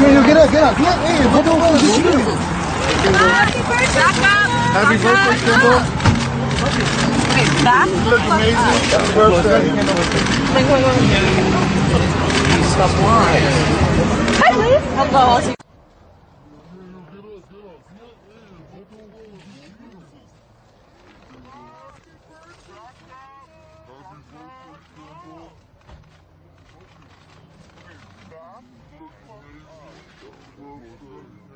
Yeah, get up, get up. Get up. Hey, what the fuck is you doing? Happy birthday! Back up! Happy birthday, Kimbo. Wait, back? You look amazing. Happy birthday. Hi, please. Hello. I'll see- Hello.